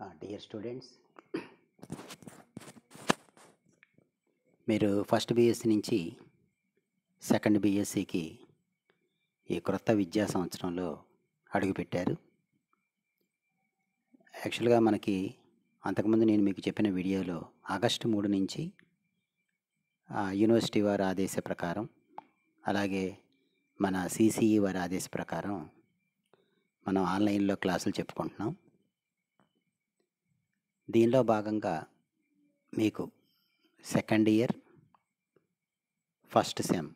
Dear students మీరు first BSc నుంచి second బీఎస్సీకి ఈ క్రొత్త విద్యా సంవత్సరంలో అడుగుపెట్టారు యాక్చువల్గా మనకి అంతకుముందు నేను మీకు చెప్పిన వీడియోలో ఆగస్టు మూడు నుంచి యూనివర్సిటీ వారి ఆదేశ ప్రకారం అలాగే మన సిసిఈ వారి ఆదేశ ప్రకారం మనం ఆన్లైన్లో క్లాసులు చెప్పుకుంటున్నాం. దీనిలో భాగంగా మీకు సెకండ్ ఇయర్ ఫస్ట్ సెమ్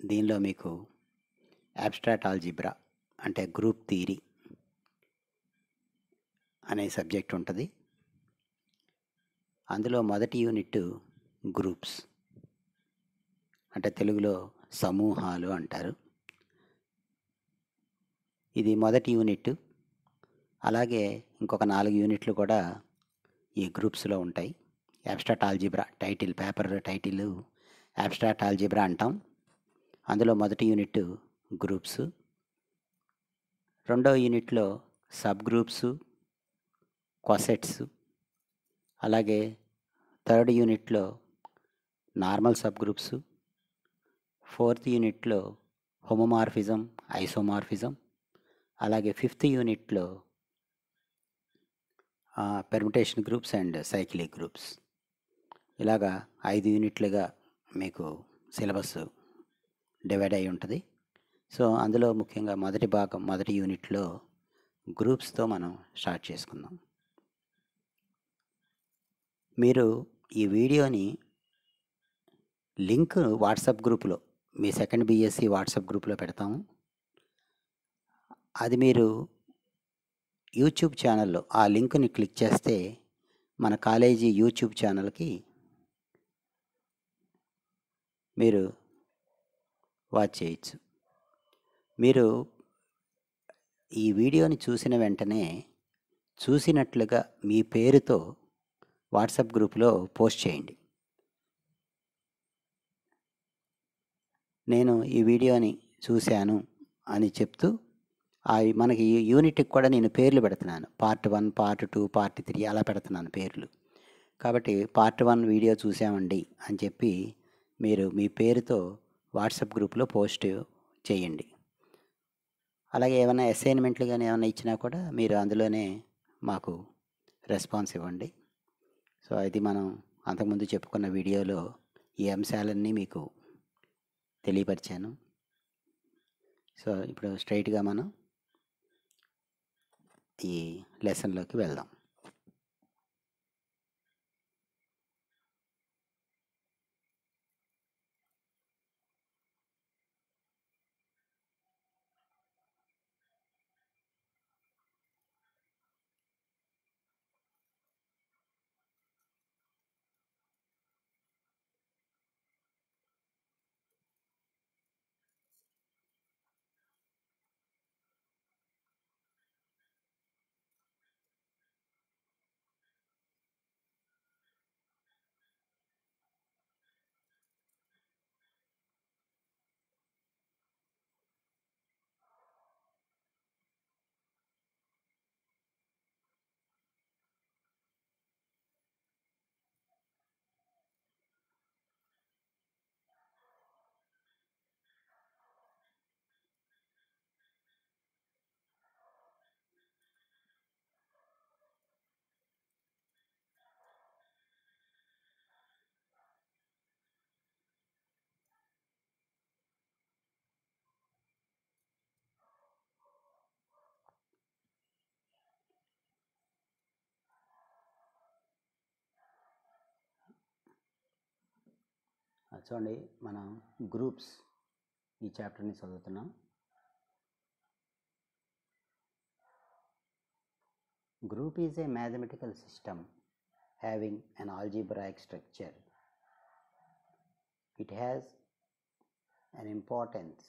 దీనిలో మీకు అబ్స్ట్రాక్ట్ ఆల్జిబ్రా అంటే గ్రూప్ థియరీ అనే సబ్జెక్ట్ ఉంటుంది. అందులో మొదటి యూనిట్ గ్రూప్స్ అంటే తెలుగులో సమూహాలు అంటారు. ఇది మొదటి యూనిట్ అలాగే ఇంకొక నాలుగు యూనిట్లు కూడా ఈ గ్రూప్స్లో ఉంటాయి. Abstract algebra title paper title abstract algebra అంటాం. అందులో మొదటి యూనిట్ గ్రూప్స్. రెండో యూనిట్లో సబ్ గ్రూప్స్ కొసెట్స్ అలాగే థర్డ్ యూనిట్లో నార్మల్ సబ్ గ్రూప్స్. ఫోర్త్ యూనిట్లో హోమోమార్ఫిజం ఐసోమార్ఫిజం. అలాగే ఫిఫ్త్ యూనిట్లో permutation groups and cyclic groups ఇలాగా ఐదు యూనిట్లుగా మీకు సిలబస్ డివైడ్ అయి ఉంటుంది. సో అందులో ముఖ్యంగా మొదటి భాగం మొదటి యూనిట్లో గ్రూప్స్తో మనం స్టార్ట్ చేసుకుందాం. మీరు ఈ వీడియోని లింక్ వాట్సాప్ గ్రూప్లో మీ సెకండ్ బీఎస్సీ వాట్సాప్ గ్రూప్లో పెడతాము. అది మీరు యూట్యూబ్ ఛానల్లో ఆ లింక్ని క్లిక్ చేస్తే మన కాలేజీ యూట్యూబ్ ఛానల్కి మీరు వాచ్ చేయొచ్చు. మీరు ఈ వీడియోని చూసిన వెంటనే చూసినట్లుగా మీ పేరుతో వాట్సాప్ గ్రూప్లో పోస్ట్ చేయండి. నేను ఈ వీడియోని చూశాను అని చెప్తూ మనకి యూనిట్కి కూడా నేను పేర్లు పెడుతున్నాను. Part one part two part three అలా పెడుతున్నాను పేర్లు. కాబట్టి పార్ట్ వన్ వీడియో చూసామండి అని చెప్పి మీరు మీ పేరుతో వాట్సాప్ గ్రూప్లో పోస్ట్ చేయండి. అలాగే ఏమైనా అసైన్మెంట్లు కానీ ఏమైనా ఇచ్చినా కూడా మీరు అందులోనే మాకు రెస్పాన్స్ ఇవ్వండి. సో ఇది మనం అంతకుముందు చెప్పుకున్న వీడియోలో ఈ అంశాలన్నీ మీకు తెలియపరిచాను. సో ఇప్పుడు స్ట్రైట్గా మనం ఈ లెసన్లోకి వెళ్దాం ఆ, చూడండి మనం గ్రూప్స్ ఈ చాప్టర్ని చదువుతున్నాం. Group is a mathematical system having an algebraic structure it has an importance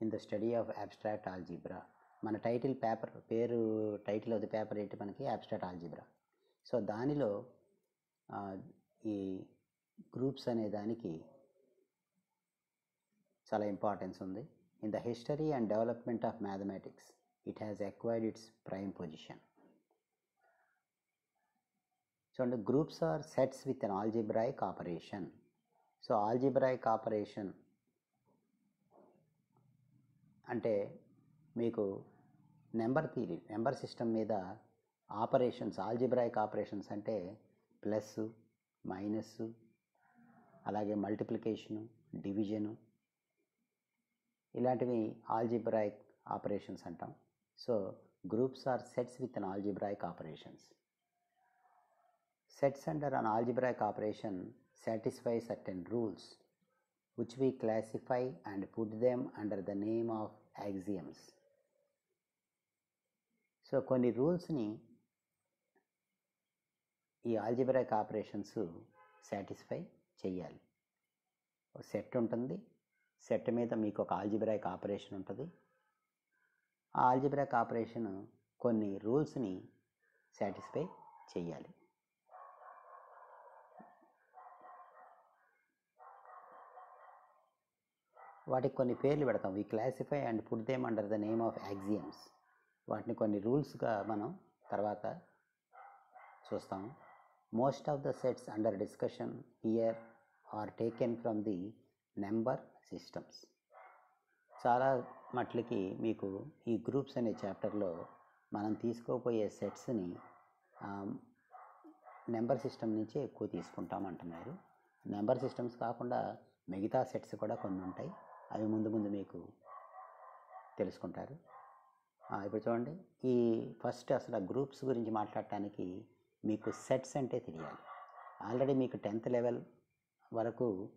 in the study of abstract algebra మన టైటిల్ పేపర్ పేరు టైటిల్ ఆఫ్ ది పేపర్ ఏంటి మనకి? అబ్స్ట్రాక్ట్ ఆల్జీబ్రా సో దానిలో ఈ గ్రూప్స్ అనే దానికి చాలా ఇంపార్టెన్స్ ఉంది. In the history and development of mathematics it has acquired its prime position చూడండి groups are sets with an algebraic operation so algebraic operation అంటే మీకు నెంబర్ థీరీ నెంబర్ సిస్టమ్ మీద ఆపరేషన్స్ ఆల్జిబ్రాయిక్ ఆపరేషన్స్ అంటే plus minus అలాగే multiplication division ఇలాంటివి algebraic operations అంటాం. So groups are sets with an algebraic operations. Sets under an algebraic operation satisfy certain rules which we classify and put them under the name of axioms so కొన్ని రూల్స్ని ఈ algebraic operations satisfy చేయాలి ఒక set ఉంటుంది. Set మీద మీకు ఒక algebraic operation ఉంటుంది. ఆ ఆల్జిబ్రాయిక్ ఆపరేషన్ కొన్ని రూల్స్ని సాటిస్ఫై చేయాలి వాటికి కొన్ని పేర్లు పెడతాం. We classify and put them under the name of axioms వాటిని కొన్ని రూల్స్గా మనం తర్వాత చూస్తాం. Most of the sets under discussion here are taken from the number systems చాలా మట్లకి మీకు ఈ గ్రూప్స్ అనే చాప్టర్లో మనం తీసుకోపోయే సెట్స్ని నెంబర్ సిస్టమ్ నుంచే ఎక్కువ తీసుకుంటాం అంటున్నారు. నెంబర్ సిస్టమ్స్ కాకుండా మిగతా సెట్స్ కూడా కొన్ని ఉంటాయి. అవి ముందు ముందు మీకు తెలుసుకుంటారు. ఇప్పుడు చూడండి. ఈ ఫస్ట్ అసలు ఆ గ్రూప్స్ గురించి మాట్లాడటానికి మీకు సెట్స్ అంటే తెలియాలి. ఆల్రెడీ మీకు టెన్త్ లెవెల్ వరకు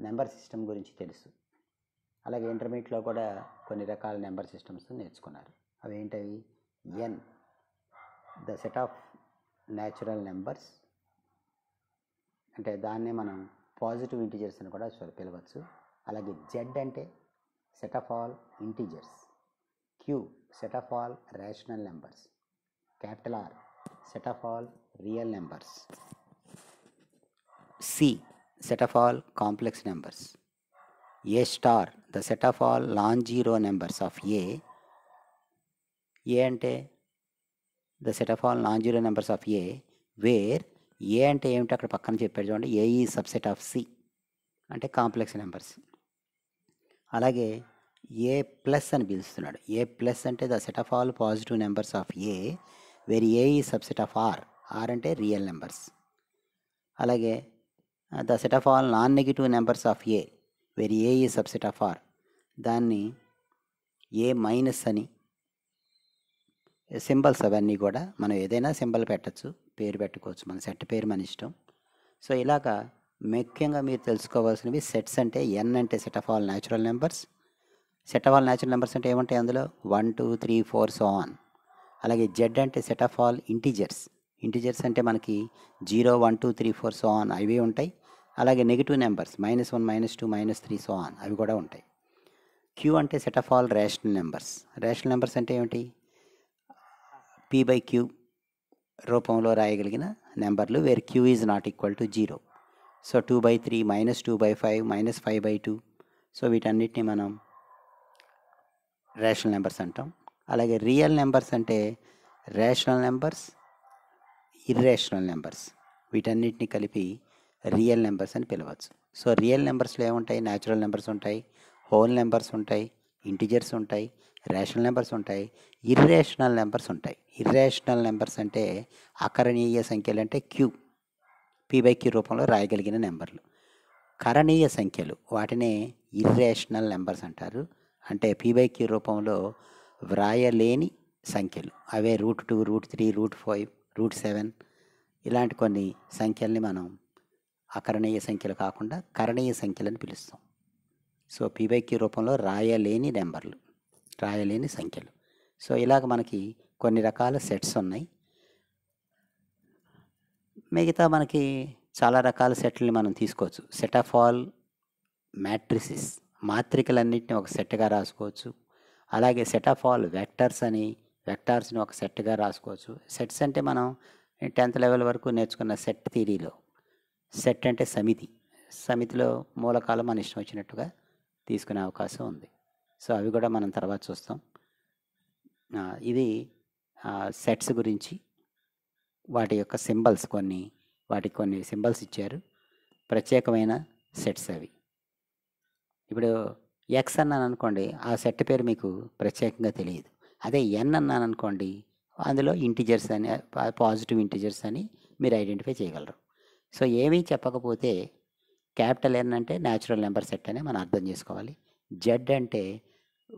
నెంబర్ సిస్టమ్ గురించి తెలుసు. అలాగే ఇంటర్మీడియట్లో కూడా కొన్ని రకాల నెంబర్ సిస్టమ్స్ నేర్చుకున్నారు. అవి ఏంటవి N the set of natural numbers. అంటే దాన్నే మనం పాజిటివ్ ఇంటీజర్స్ అని కూడా పిలవచ్చు. అలాగే జెడ్ అంటే set of all integers. Q set of all rational numbers. Capital R set of all real numbers. C set of all complex numbers A star the set of all non zero numbers of A A అంటే the set of all non zero numbers of A where A అంటే ఏమిటి అక్కడ పక్కన చెప్పాడు చూడండి. A ఈ subset of C అంటే complex numbers అలాగే ఏ ప్లస్ అని పిలుస్తున్నాడు. ఏ ప్లస్ అంటే the set of all positive numbers of A where A ఈ సబ్సెట్ ఆఫ్ ఆర్ ఆర్ అంటే రియల్ నెంబర్స్ అలాగే the set of all non negative numbers of A where A ఈ subset of are దాన్ని ఏ minus అని symbols అవన్నీ కూడా మనం ఏదైనా సింబల్ పెట్టచ్చు పేరు పెట్టుకోవచ్చు మన సెట్ పేరు మన ఇష్టం. సో ఇలాగా ముఖ్యంగా మీరు తెలుసుకోవాల్సినవి సెట్స్ అంటే ఎన్ అంటే set of all natural numbers set of all natural numbers అంటే ఏమంటాయి అందులో? One two three four so on అలాగే జెడ్ అంటే set of all integers integers అంటే మనకి zero one two three four so on అవి ఉంటాయి. అలాగే negative numbers minus one minus two minus three so on అవి కూడా ఉంటాయి. క్యూ అంటే set of all rational numbers rational numbers అంటే ఏమిటి? పీ బై క్యూ రూపంలో రాయగలిగిన నెంబర్లు where Q is not equal to zero so two by three minus two by five minus five by two so వీటన్నిటిని మనం rational numbers అంటాం. అలాగే real numbers అంటే రేషనల్ నెంబర్స్ ఇర్రేషనల్ నెంబర్స్ వీటన్నిటిని కలిపి రియల్ నెంబర్స్ అని పిలవచ్చు. సో రియల్ నెంబర్స్లో ఏముంటాయి? న్యాచురల్ నెంబర్స్ ఉంటాయి హోల్ నెంబర్స్ ఉంటాయి ఇంటిజర్స్ ఉంటాయి రేషనల్ నెంబర్స్ ఉంటాయి ఇర్రేషనల్ నెంబర్స్ ఉంటాయి. ఇర్రేషనల్ నెంబర్స్ అంటే అకరణీయ సంఖ్యలు అంటే క్యూ పీ బై క్యూ రూపంలో రాయగలిగిన నెంబర్లు. కరణీయ సంఖ్యలు వాటినే ఇర్రేషనల్ నెంబర్స్ అంటారు. అంటే పీ బై క్యూ రూపంలో వ్రాయలేని సంఖ్యలు. అవే root two root three root five root seven ఇలాంటి కొన్ని సంఖ్యల్ని మనం అకరణీయ సంఖ్యలు కాకుండా కరణీయ సంఖ్యలని పిలుస్తాం. సో పీవైక్యూ రూపంలో రాయలేని నెంబర్లు రాయలేని సంఖ్యలు. సో ఇలాగ మనకి కొన్ని రకాల సెట్స్ ఉన్నాయి. మిగతా మనకి చాలా రకాల సెట్లని మనం తీసుకోవచ్చు. సెట్ ఆఫ్ ఆల్ మ్యాట్రిసిస్ మాత్రికలన్నింటినీ ఒక సెట్గా రాసుకోవచ్చు. అలాగే సెట్ ఆఫ్ ఆల్ వెక్టర్స్ అని వెక్టార్స్ని ఒక సెట్గా రాసుకోవచ్చు. సెట్స్ అంటే మనం టెన్త్ లెవెల్ వరకు నేర్చుకున్న సెట్ థీరీలో సెట్ అంటే సమితి. సమితిలో మూలకాలు మన ఇష్టం వచ్చినట్టుగా తీసుకునే అవకాశం ఉంది. సో అవి కూడా మనం తర్వాత చూస్తాం. ఇది సెట్స్ గురించి వాటి యొక్క సింబల్స్ కొన్ని వాటికి కొన్ని సింబల్స్ ఇచ్చారు. ప్రత్యేకమైన సెట్స్ అవి. ఇప్పుడు ఎక్స్ అన్నాను అనుకోండి ఆ సెట్ పేరు మీకు ప్రత్యేకంగా తెలియదు. అదే ఎన్ అన్నాను అనుకోండి అందులో ఇంటిజర్స్ అని పాజిటివ్ ఇంటిజర్స్ అని మీరు ఐడెంటిఫై చేయగలరు. సో ఏమీ చెప్పకపోతే క్యాపిటల్ ఎన్ అంటే న్యాచురల్ నెంబర్ సెట్ అనే మనం అర్థం చేసుకోవాలి. జెడ్ అంటే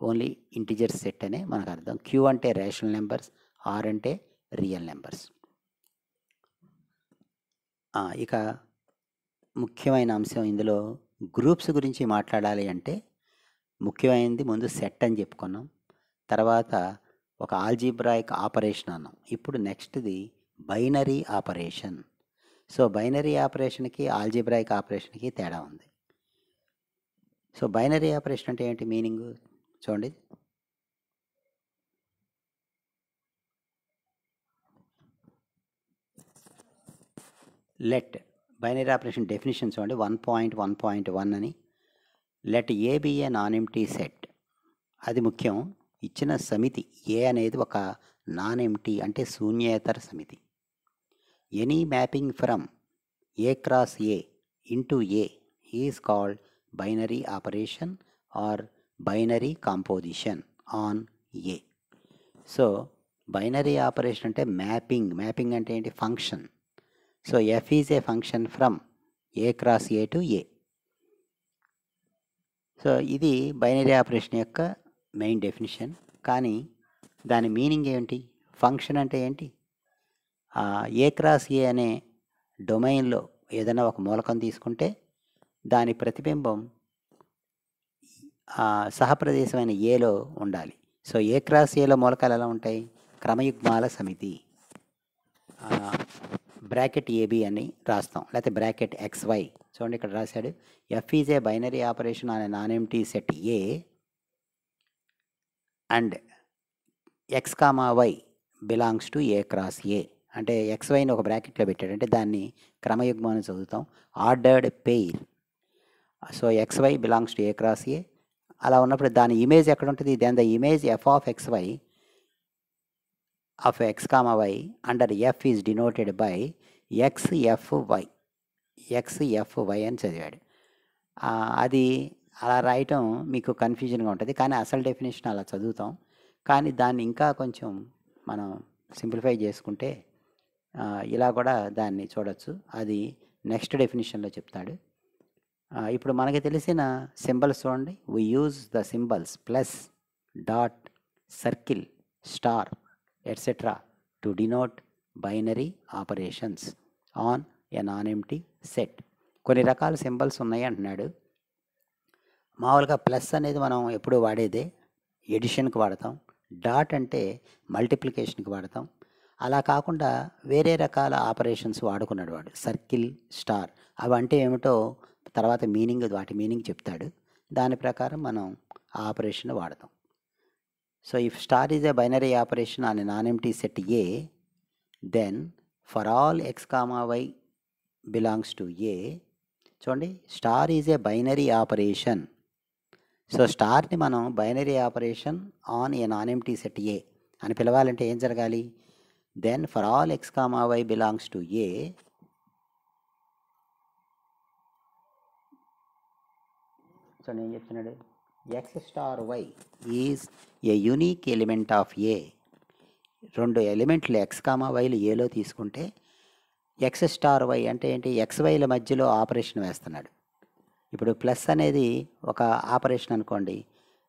ఓన్లీ ఇంటిజర్ సెట్ అనే మనకు అర్థం. క్యూ అంటే రేషనల్ నెంబర్స్ ఆర్ అంటే రియల్ నెంబర్స్. ఇక ముఖ్యమైన అంశం ఇందులో గ్రూప్స్ గురించి మాట్లాడాలి అంటే ముఖ్యమైనది ముందు సెట్ అని చెప్పుకున్నాం. తర్వాత ఒక ఆల్జీబ్రాయిక్ ఆపరేషన్ అన్నాం. ఇప్పుడు నెక్స్ట్ది బైనరీ ఆపరేషన్. సో బైనరీ ఆపరేషన్కి ఆల్జిబ్రాయిక్ ఆపరేషన్కి తేడా ఉంది. సో బైనరీ ఆపరేషన్ అంటే ఏంటి మీనింగ్? చూడండి. లెట్. బైనరీ ఆపరేషన్ డెఫినేషన్ చూడండి. One point one point one అని. Let A be a non empty set. అది ముఖ్యం. ఇచ్చిన సమితి ఏ అనేది ఒక నాన్ ఎంటీ అంటే శూన్యేతర సమితి. Any mapping from A cross A into A is called binary operation or binary composition on A so binary operation అంటే మ్యాపింగ్ మ్యాపింగ్ అంటే ఏంటి? Function so f is a function from A cross A to A so ఇది binary operation యొక్క main definition కానీ దాని meaning ఏంటి? Function అంటే ఏంటి? ఏ క్రాస్ ఏ అనే డొమైన్లో ఏదైనా ఒక మూలకం తీసుకుంటే దాని ప్రతిబింబం సహప్రదేశమైన ఏలో ఉండాలి. సో ఏ క్రాస్ ఏలో మూలకాలు ఎలా ఉంటాయి? క్రమయుగ్మాల సమితి. బ్రాకెట్ ఏబి అని రాస్తాం. లేకపోతే బ్రాకెట్ ఎక్స్వై చూడండి ఇక్కడ రాశాడు. F is a binary operation అనే non empty set A and x comma y belongs to A cross A. అంటే ఎక్స్ వైని ఒక బ్రాకెట్లో పెట్టాడు. అంటే దాన్ని క్రమయుగ్మం అని చదువుతాం. Ordered pair so x y belongs to A cross A అలా ఉన్నప్పుడు దాని ఇమేజ్ ఎక్కడ ఉంటుంది? Then the image f of x y of x comma y under f is denoted by x f y x f y అని చదివాడు. అది అలా రాయటం మీకు కన్ఫ్యూజన్గా ఉంటుంది. కానీ అసలు డెఫినేషన్ అలా చదువుతాం. కానీ దాన్ని ఇంకా కొంచెం మనం సింప్లిఫై చేసుకుంటే ఇలా కూడా దాన్ని చూడొచ్చు. అది నెక్స్ట్ డెఫినేషన్లో చెప్తాడు. ఇప్పుడు మనకి తెలిసిన సింబల్స్ చూడండి. We use the symbols plus dot circle star etcetera to denote binary operations on a non empty set కొన్ని రకాల సింబల్స్ ఉన్నాయి అంటున్నాడు. మామూలుగా ప్లస్ అనేది మనం ఎప్పుడు వాడేదే. ఎడిషన్కి వాడతాం. డాట్ అంటే మల్టిప్లికేషన్కి వాడతాం. అలా కాకుండా వేరే రకాల ఆపరేషన్స్ వాడుకున్నాడు వాడు. సర్కిల్ స్టార్ అవి అంటే ఏమిటో తర్వాత మీనింగ్ వాటి మీనింగ్ చెప్తాడు. దాని ప్రకారం మనం ఆ ఆపరేషన్ వాడతాం. So if star is a binary operation on non empty set A then for all x comma y belongs to A చూడండి star is a binary operation. So స్టార్ని మనం binary operation on A non empty set A అని పిలవాలంటే ఏం జరగాలి? Then for all x comma y belongs to a so నేను చెప్తున్నాడు x star y is a unique element of A రెండు ఎలిమెంట్లు X comma వైలు ఏలో తీసుకుంటే ఎక్స్ స్టార్ వై అంటే ఏంటి? ఎక్స్ వైల మధ్యలో ఆపరేషన్ వేస్తున్నాడు. ఇప్పుడు ప్లస్ అనేది ఒక ఆపరేషన్ అనుకోండి.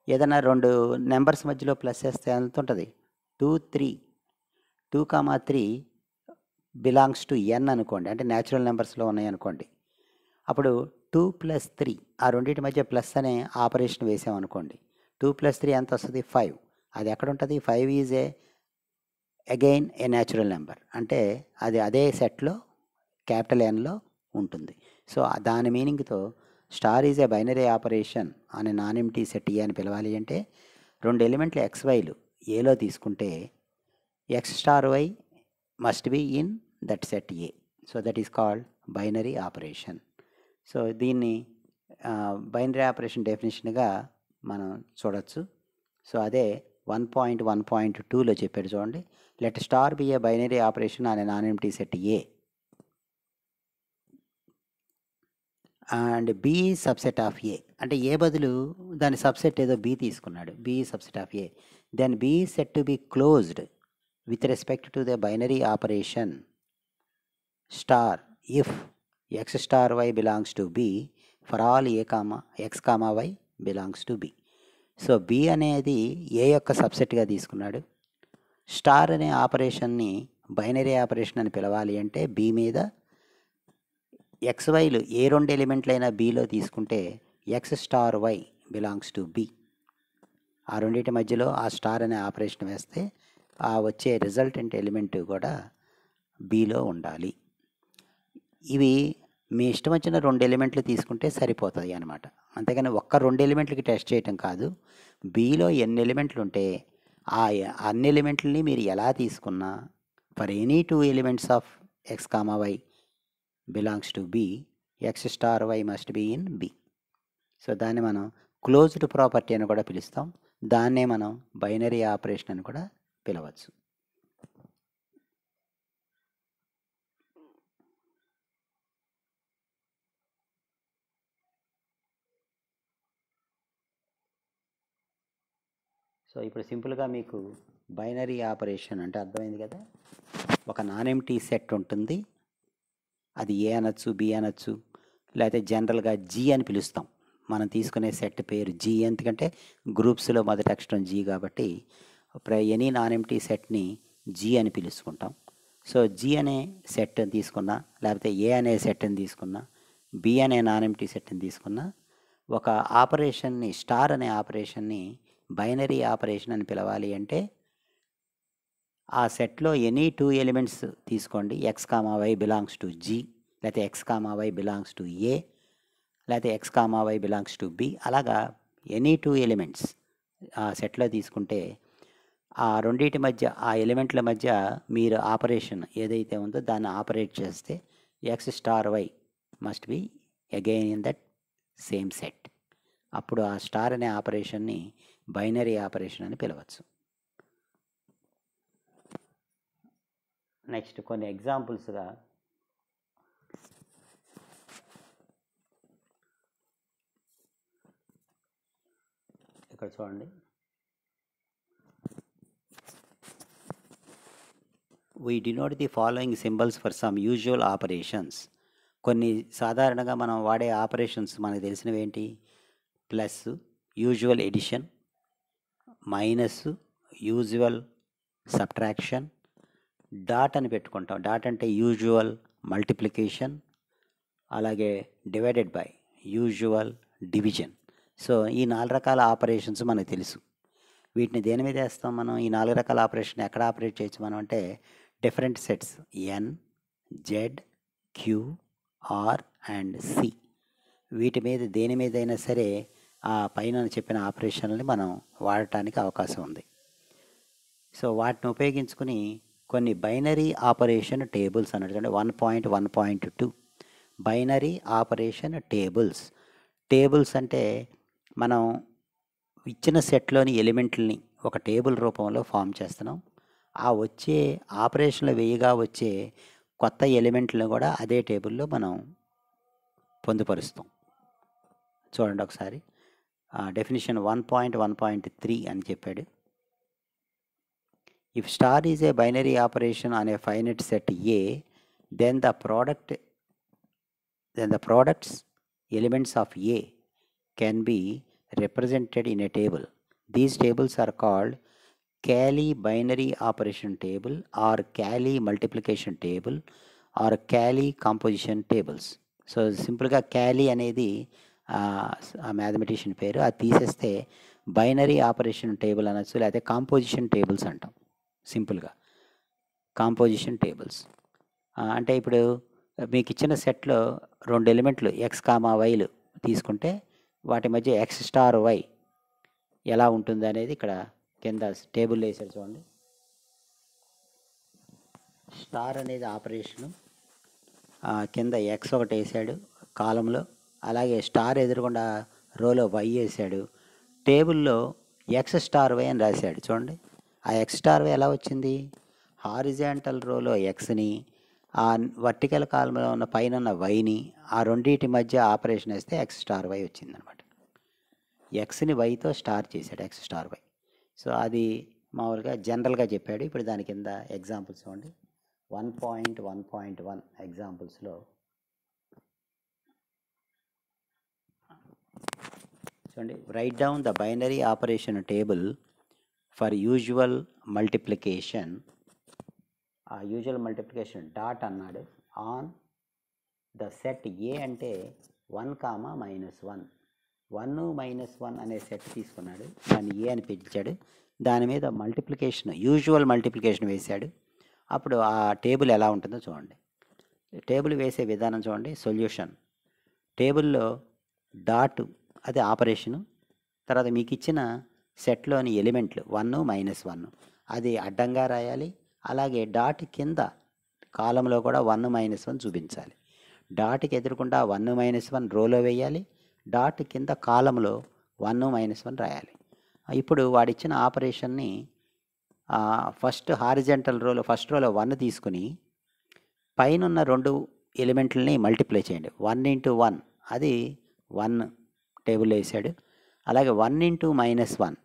ఏదైనా రెండు నెంబర్స్ మధ్యలో ప్లస్ వేస్తే ఎంత ఉంటుంది? Two three two comma three belongs to N అనుకోండి అంటే న్యాచురల్ నెంబర్స్లో ఉన్నాయి అనుకోండి అప్పుడు టూ ప్లస్ త్రీ ఆ రెండింటి మధ్య ప్లస్ అనే ఆపరేషన్ వేసామనుకోండి. టూ ప్లస్ త్రీ ఎంత వస్తుంది? ఫైవ్. అది ఎక్కడ ఉంటుంది five is a again a natural number. అంటే అది అదే సెట్లో క్యాపిటల్ ఎన్లో ఉంటుంది. సో దాని మీనింగ్తో star is a binary operation అనే నాన్ ఎంటీ సెట్ ఏ అని పిలవాలి అంటే రెండు ఎలిమెంట్లు ఎక్స్ వైలు ఏలో తీసుకుంటే x star y must be in that set A so that is called binary operation so దీన్ని బైనరీ ఆపరేషన్ డెఫినేషన్గా మనం చూడొచ్చు. సో అదే వన్ పాయింట్ వన్ పాయింట్ టూలో చెప్పాడు చూడండి. Let star be a binary operation అనే non empty set A and B subset of A అంటే ఏ బదులు దాని సబ్సెట్ ఏదో బి తీసుకున్నాడు. B subset of A then B said to be closed with respect to the binary operation star if x star y belongs to B for all a comma x comma y belongs to B so B అనేది A యొక్క సబ్సెట్గా తీసుకున్నాడు. Star అనే ఆపరేషన్ని binary operation అని పిలవాలి అంటే B మీద X వైలు ఏ రెండు ఎలిమెంట్లైనా బీలో తీసుకుంటే x star y belongs to B ఆ రెండింటి మధ్యలో ఆ స్టార్ అనే ఆపరేషన్ వేస్తే ఆ వచ్చే రిజల్టెంట్ ఎలిమెంట్ కూడా బీలో ఉండాలి. ఇవి మీ ఇష్టం వచ్చిన రెండు ఎలిమెంట్లు తీసుకుంటే సరిపోతుంది అనమాట అంతేగాని ఒక్క రెండు ఎలిమెంట్లకి టెస్ట్ చేయటం కాదు. బీలో ఎన్ని ఎలిమెంట్లు ఉంటే ఆ అన్ని ఎలిమెంట్లని మీరు ఎలా తీసుకున్నా for any two elements of x comma y belongs to B x star y must be in B. So దాన్ని మనం క్లోజ్డ్ ప్రాపర్టీ అని కూడా పిలుస్తాం. దాన్నే మనం బైనరీ ఆపరేషన్ అని కూడా పిలవచ్చు. సో ఇప్పుడు సింపుల్గా మీకు బైనరీ ఆపరేషన్ అంటే అర్థమైంది కదా? ఒక నాన్ ఎంటీ సెట్ ఉంటుంది. అది ఏ అనొచ్చు బి అనొచ్చు లేకపోతే జనరల్గా జీ అని పిలుస్తాం. మనం తీసుకునే సెట్ పేరు జీ. ఎందుకంటే గ్రూప్స్లో మొదటి అక్షరం జీ కాబట్టి ఎనీ నాన్ ఎంటీ సెట్ని జీ అని పిలుచుకుంటాం. సో జీ అనే సెట్ తీసుకున్నా లేకపోతే ఏ అనే సెట్ని తీసుకున్నా బి అనే నాన్ ఎంటీ సెట్ని తీసుకున్నా ఒక ఆపరేషన్ని స్టార్ అనే ఆపరేషన్ని బైనరీ ఆపరేషన్ అని పిలవాలి అంటే ఆ సెట్లో ఎనీ టూ ఎలిమెంట్స్ తీసుకోండి. X comma y belongs to G లేకపోతే x comma y belongs to A లేకపోతే x comma y belongs to B అలాగా ఎనీ టూ ఎలిమెంట్స్ ఆ సెట్లో తీసుకుంటే ఆ రెండింటి మధ్య ఆ ఎలిమెంట్ల మధ్య మీరు ఆపరేషన్ ఏదైతే ఉందో దాన్ని ఆపరేట్ చేస్తే x star y must be again in that same set అప్పుడు ఆ స్టార్ అనే ఆపరేషన్ని బైనరీ ఆపరేషన్ అని పిలవచ్చు. నెక్స్ట్ కొన్ని ఎగ్జాంపుల్స్గా ఇక్కడ చూడండి. We denote the following symbols for some usual operations కొన్ని సాధారణంగా మనం వాడే ఆపరేషన్స్ మనకు తెలిసినవి ఏంటి? Plus usual addition minus usual subtraction dot అని పెట్టుకుంటాం. డాట్ అంటే యూజువల్ మల్టిప్లికేషన్ అలాగే divided by usual division so ఈ నాలుగు రకాల ఆపరేషన్స్ మనకు తెలుసు. వీటిని దేని మీద వేస్తాం మనం? ఈ నాలుగు రకాల ఆపరేషన్ ఎక్కడ ఆపరేట్ చేయొచ్చు మనం అంటే different sets. N Z Q R and C వీటి మీద దేని మీదైనా సరే ఆ పైన చెప్పిన ఆపరేషన్లని మనం వాడటానికి అవకాశం ఉంది. సో వాటిని ఉపయోగించుకుని కొన్ని బైనరీ ఆపరేషన్ టేబుల్స్ అన్నట్టు one point one point two binary operation tables. Tables అంటే మనం ఇచ్చిన సెట్లోని ఎలిమెంట్లని ఒక టేబుల్ రూపంలో ఫామ్ చేస్తున్నాం. ఆ వచ్చే ఆపరేషన్లో వేయగా వచ్చే కొత్త ఎలిమెంట్లను కూడా అదే టేబుల్లో మనం పొందుపరుస్తాం. చూడండి ఒకసారి. Definition one point one point three అని చెప్పాడు. If star is a binary operation అనే finite set A then the product then the products elements of A can be represented in a table these tables are called Cayley binary operation table or Cayley multiplication table or Cayley composition tables so సింపుల్గా Cayley అనేది ఆ mathematician పేరు అది తీసేస్తే binary operation table అనొచ్చు లేకపోతే composition tables అంటాం సింపుల్గా కాంపోజిషన్ టేబుల్స్ అంటే ఇప్పుడు మీకు ఇచ్చిన సెట్లో రెండు ఎలిమెంట్లు ఎక్స్ కామా వైలు తీసుకుంటే వాటి మధ్య ఎక్స్ స్టార్ వై ఎలా ఉంటుంది అనేది ఇక్కడ కింద టేబుల్ వేసారు చూడండి. స్టార్ అనేది ఆపరేషను. కింద ఎక్స్ ఒకటి వేసాడు కాలంలో. అలాగే స్టార్ ఎదురుకుండా రోలో వై వేసాడు. టేబుల్లో ఎక్స్ స్టార్ వై అని రాశాడు చూడండి. ఆ ఎక్స్ స్టార్ వై ఎలా వచ్చింది? హారిజాంటల్ రోలో ఎక్స్ని ఆ వర్టికల్ కాలంలో ఉన్న పైన ఉన్న వైని ఆ రెండింటి మధ్య ఆపరేషన్ వేస్తే ఎక్స్ స్టార్ వై వచ్చిందనమాట. ఎక్స్ని వైతో స్టార్ చేశాడు ఎక్స్ స్టార్ వై సో అది మామూలుగా జనరల్గా చెప్పాడు. ఇప్పుడు దాని కింద ఎగ్జాంపుల్స్ ఇవ్వండి one point one point one ఎగ్జాంపుల్స్లో చూడండి. Write down the binary operation table for usual multiplication. ఆ యూజువల్ మల్టిప్లికేషన్ డాట్ అన్నాడు. ఆన్ ద సెట్ ఏ అంటే one comma minus one. One minus one అనే సెట్ తీసుకున్నాడు. దాన్ని ఏ అని పిలిచాడు. దాని మీద మల్టిప్లికేషన్ యూజువల్ మల్టిప్లికేషన్ వేశాడు. అప్పుడు ఆ టేబుల్ ఎలా ఉంటుందో చూడండి. టేబుల్ వేసే విధానం చూడండి. సొల్యూషన్. టేబుల్లో డాటు అది ఆపరేషను. తర్వాత మీకు ఇచ్చిన సెట్లోని ఎలిమెంట్లు వన్ మైనస్ వన్. అది అడ్డంగా రాయాలి. అలాగే డాట్ కింద కాలంలో కూడా వన్ మైనస్ వన్ చూపించాలి. డాట్కి ఎదురుకుండా వన్ మైనస్ వన్ రోలో వేయాలి. డాట్ కింద కాలంలో వన్ మైనస్ వన్ రాయాలి. ఇప్పుడు వాడిచ్చిన ఆపరేషన్ని ఫస్ట్ హారిజెంటల్ రోలో ఫస్ట్ రోలో వన్ తీసుకుని పైన ఉన్న రెండు ఎలిమెంట్లని మల్టిప్లై చేయండి. వన్ ఇంటూ వన్ అది వన్ టేబుల్ వేసాడు. అలాగే one into minus one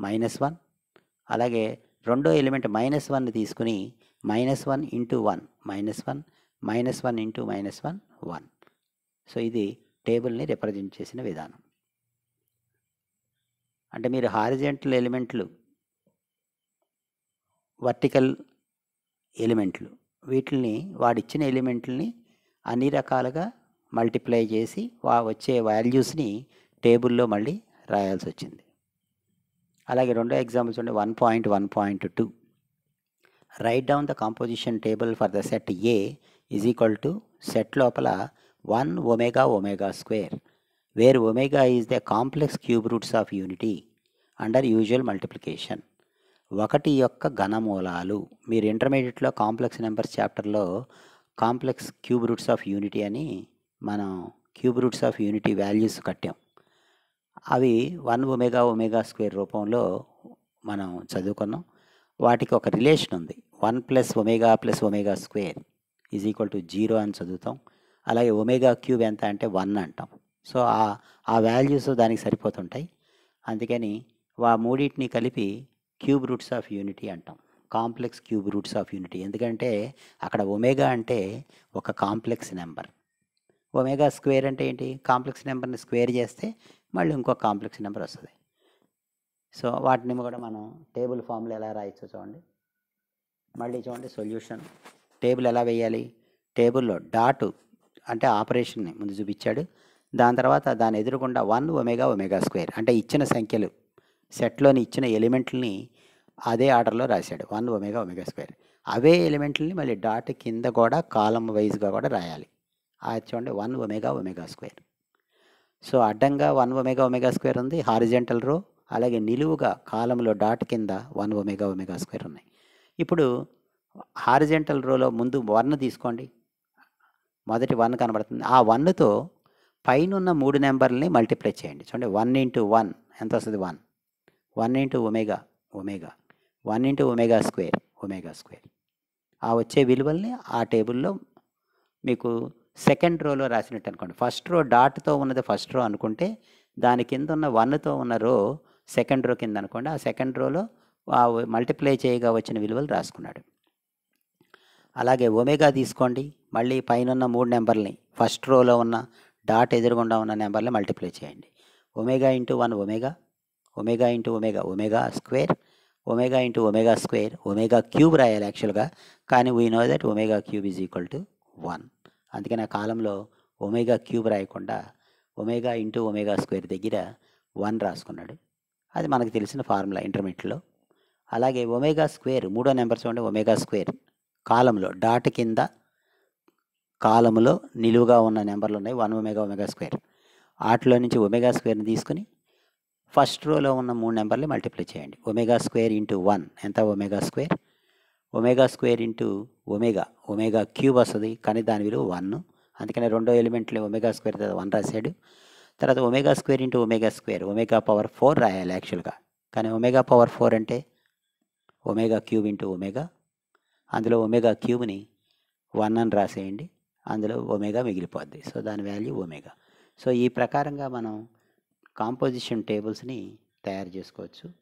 minus one అలాగే రెండో ఎలిమెంట్ మైనస్ వన్ తీసుకుని minus one into one minus one minus one into minus one one. So ఇది టేబుల్ని రిప్రజెంట్ చేసిన విధానం. అంటే మీరు హారిజెంటల్ ఎలిమెంట్లు వర్టికల్ ఎలిమెంట్లు వీటిని వాడిచ్చిన ఎలిమెంట్లని అన్ని రకాలుగా మల్టిప్లై చేసి వా వచ్చే వాల్యూస్ని టేబుల్లో మళ్ళీ రాయాల్సి వచ్చింది అలాగే రెండో ఎగ్జాంపుల్స్ ఉండే one point one point two. Write down the composition table for the set A is equal to set లోపల one omega omega square where omega is the complex cube roots of unity under usual multiplication ఒకటి యొక్క ఘనమూలాలు మీరు ఇంటర్మీడియట్లో complex numbers చాప్టర్లో complex cube roots of unity అని మనం cube roots of unity values కట్టాం. అవి వన్ ఒమేగా ఒమేగా స్క్వేర్ రూపంలో మనం చదువుకున్నాం. వాటికి ఒక రిలేషన్ ఉంది. One plus omega plus omega square is equal to zero అని చదువుతాం. అలాగే ఒమేగా క్యూబ్ ఎంత అంటే వన్ అంటాం. సో ఆ ఆ వాల్యూస్ దానికి సరిపోతుంటాయి. అందుకని వా మూడింటిని కలిపి క్యూబ్ రూట్స్ ఆఫ్ యూనిటీ అంటాం. Complex cube roots of unity. ఎందుకంటే అక్కడ ఒమేగా అంటే ఒక కాంప్లెక్స్ నెంబర్. ఒమేగా స్క్వేర్ అంటే ఏంటి? కాంప్లెక్స్ నెంబర్ని స్క్వేర్ చేస్తే మళ్ళీ ఇంకో కాంప్లెక్స్ నెంబర్ వస్తుంది. సో వాటిని కూడా మనం టేబుల్ ఫామ్లో ఎలా రాయొచ్చో చూడండి. మళ్ళీ చూడండి సొల్యూషన్. టేబుల్ ఎలా వేయాలి? టేబుల్లో డాట్ అంటే ఆపరేషన్ని ముందు చూపించాడు. దాని తర్వాత దాని ఎదురుకుండా వన్ ఒమేగా ఒమేగా స్క్వేర్ అంటే ఇచ్చిన సంఖ్యలు సెట్లోని ఇచ్చిన ఎలిమెంట్లని అదే ఆర్డర్లో రాశాడు. One omega omega square. అవే ఎలిమెంట్లని మళ్ళీ డాట్ కింద కూడా కాలం వైజ్గా కూడా రాయాలి. అది చూడండి one omega omega square. So అడ్డంగా వన్ ఒమేగా ఒమేగా స్క్వేర్ ఉంది. హారిజెంటల్ రో అలాగే నిలువుగా కాలంలో డాట్ కింద వన్ ఒమేగా ఒమేగా స్క్వేర్ ఉన్నాయి. ఇప్పుడు హారిజెంటల్ రోలో ముందు వన్ తీసుకోండి. మొదటి వన్ కనబడుతుంది. ఆ వన్తో పైన ఉన్న మూడు నెంబర్లని మల్టిప్లై చేయండి. చూడండి వన్ ఇంటూ వన్. ఎంత వస్తుంది? One. One into omega omega. One into omega square omega square. ఆ వచ్చే విలువల్ని ఆ టేబుల్లో మీకు సెకండ్ రోలో రాసినట్టు అనుకోండి. ఫస్ట్ రో డాట్తో ఉన్నది ఫస్ట్ రో అనుకుంటే దాని కింద ఉన్న వన్తో ఉన్న రో సెకండ్ రో కింద అనుకోండి. ఆ సెకండ్ రోలో మల్టిప్లై చేయగా వచ్చిన విలువలు రాసుకున్నాడు. అలాగే ఒమేగా తీసుకోండి. మళ్ళీ పైన ఉన్న మూడు నెంబర్ని ఫస్ట్ రోలో ఉన్న డాట్ ఎదురుగుండా ఉన్న నెంబర్ని మల్టిప్లై చేయండి. Omega into one omega omega into omega omega square omega into omega square omega cube రాయాలి యాక్చువల్గా కానీ we know that omega cube is equal to one. అందుకని ఆ కాలంలో ఒమేగా క్యూబ్ రాయకుండా ఒమేగా ఇంటూ ఒమేగా స్క్వేర్ దగ్గర one రాసుకున్నాడు. అది మనకు తెలిసిన ఫార్ములా ఇంటర్మీడియట్లో. అలాగే ఒమేగా స్క్వేర్ మూడో నెంబర్ చూడండి ఒమేగా స్క్వేర్. కాలంలో డాట్ కింద కాలంలో నిలువుగా ఉన్న నెంబర్లు ఉన్నాయి వన్ ఒమేగా ఒమేగా స్క్వేర్. వాటిలో నుంచి ఒమేగా స్క్వేర్ని తీసుకుని ఫస్ట్ రోలో ఉన్న మూడు నెంబర్లు మల్టిప్లై చేయండి. Omega square into one. ఎంత omega square? Omega square into omega. Omega cube వస్తుంది కానీ దాని విలువ వన్. అందుకనే రెండో ఎలిమెంట్లు ఒమేగా స్క్వేర్ వన్ రాశాడు తర్వాత omega square into omega square. Omega power four రాయాలి యాక్చువల్గా. కానీ ఒమేగా పవర్ ఫోర్ అంటే ఒమేగా క్యూబ్ ఇంటూ ఒమేగా అందులో ఒమేగా క్యూబ్ని వన్ అని రాసేయండి. అందులో ఒమేగా మిగిలిపోద్ది. సో దాని వాల్యూ ఒమేగా. సో ఈ ప్రకారంగా మనం కాంపోజిషన్ టేబుల్స్ని తయారు చేసుకోవచ్చు.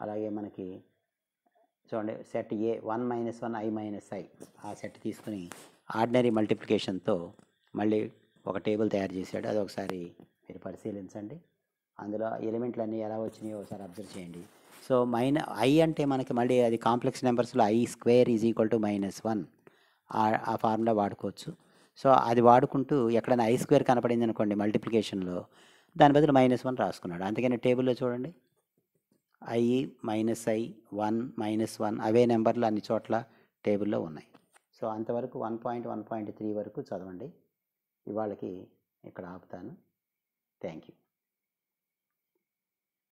అలాగే మనకి చూడండి set A one minus one i minus i ఆ సెట్ తీసుకుని ఆర్డినరీ మల్టిప్లికేషన్తో మళ్ళీ ఒక టేబుల్ తయారు చేశాడు. అది ఒకసారి మీరు పరిశీలించండి. అందులో ఎలిమెంట్లు అన్నీ ఎలా వచ్చినాయో ఒకసారి అబ్జర్వ్ చేయండి. సో మైన ఐ అంటే మనకి మళ్ళీ అది complex నెంబర్స్లో i square is equal to minus one. ఆ ఫార్ములా వాడుకోవచ్చు. సో అది వాడుకుంటూ ఎక్కడైనా ఐ స్క్వేర్ కనపడింది అనుకోండి మల్టిప్లికేషన్లో దాని బదులు మైనస్ వన్ రాసుకున్నాడు. అందుకని టేబుల్లో చూడండి. I minus i one minus one అవే నెంబర్లు అన్ని చోట్ల టేబుల్లో ఉన్నాయి. సో అంతవరకు one point one point three వరకు చదవండి. ఇవాళకి ఇక్కడ ఆపుతాను. Thank you.